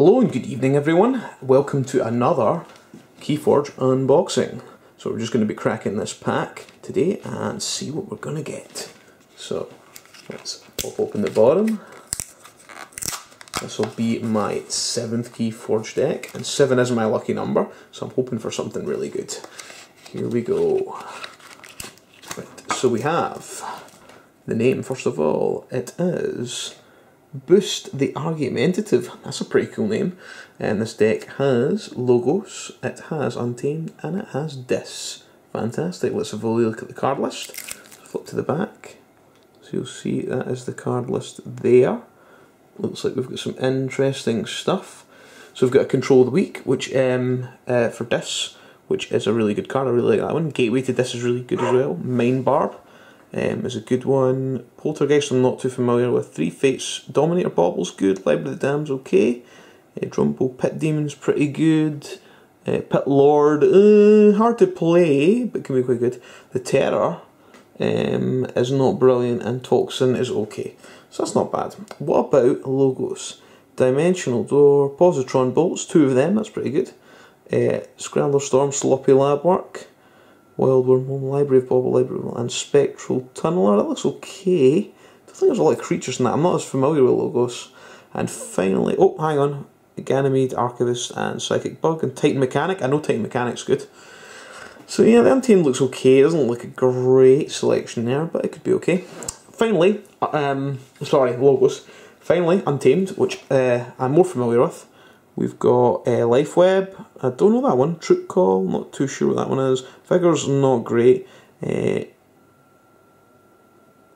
Hello and good evening everyone. Welcome to another Keyforge unboxing. So we're just going to be cracking this pack today and see what we're going to get. So let's pop open the bottom. This will be my seventh Keyforge deck and seven is my lucky number so I'm hoping for something really good. Here we go. Right, so we have the name first of all. It is Boost the Argumentative. That's a pretty cool name. And this deck has logos, it has Untamed, and it has Dis. Fantastic. Let's have a look at the card list. Flip to the back. So you'll see that is the card list there. Looks like we've got some interesting stuff. So we've got a Control of the Weak, which um, uh, for Dis, which is a really good card. I really like that one. Gateway to Dis is really good as well. Mind Barb um, is a good one. Poltergeist I'm not too familiar with. Three Fates, Dominator Bauble's good. Library of the Damned's okay. Uh, Drumbo Pit Demon's pretty good. Uh, Pit Lord, uh, hard to play, but can be quite good. The Terror um, is not brilliant, and Tocsin is okay. So that's not bad. What about logos? Dimensional Door, Positron Bolts, two of them, that's pretty good. Uh, Scrambler Storm, Sloppy Lab Work. Wild Wormhole, Library of Babble, Library and Spectral Tunneler. That looks okay. I think there's a lot of creatures in that. I'm not as familiar with logos. And finally, oh, hang on. Ganymede, Archivist, and Psychic Bug, and Titan Mechanic. I know Titan Mechanic's good. So yeah, the Untamed looks okay. It doesn't look a great selection there, but it could be okay. Finally, um, sorry, logos. Finally, Untamed, which uh, I'm more familiar with. We've got uh, Life Web. I don't know that one. Troop Call. Not too sure what that one is. Figures not great. Uh,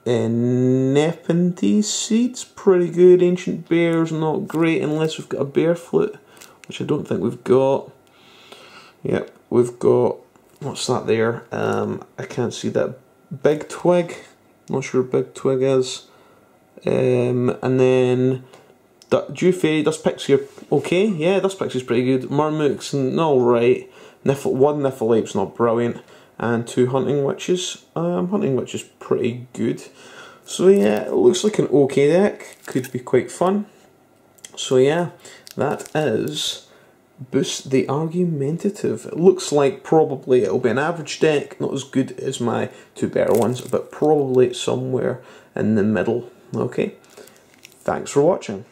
uh, Nepenthe Seeds pretty good. Ancient Bears not great unless we've got a Bear Flute, which I don't think we've got. Yep, we've got what's that there? Um, I can't see that. Big Twig. Not sure Big Twig is. Um, and then Jufe, Dust Pixie okay. Yeah, Dust Pixie's pretty good. Murmook's alright. Niffle, one Niffleape's not brilliant. And two Hunting Witches. Um, Hunting Witch is pretty good. So yeah, it looks like an okay deck. Could be quite fun. So yeah, that is Boost the Argumentative. It looks like probably it'll be an average deck, not as good as my two better ones, but probably somewhere in the middle. Okay, thanks for watching.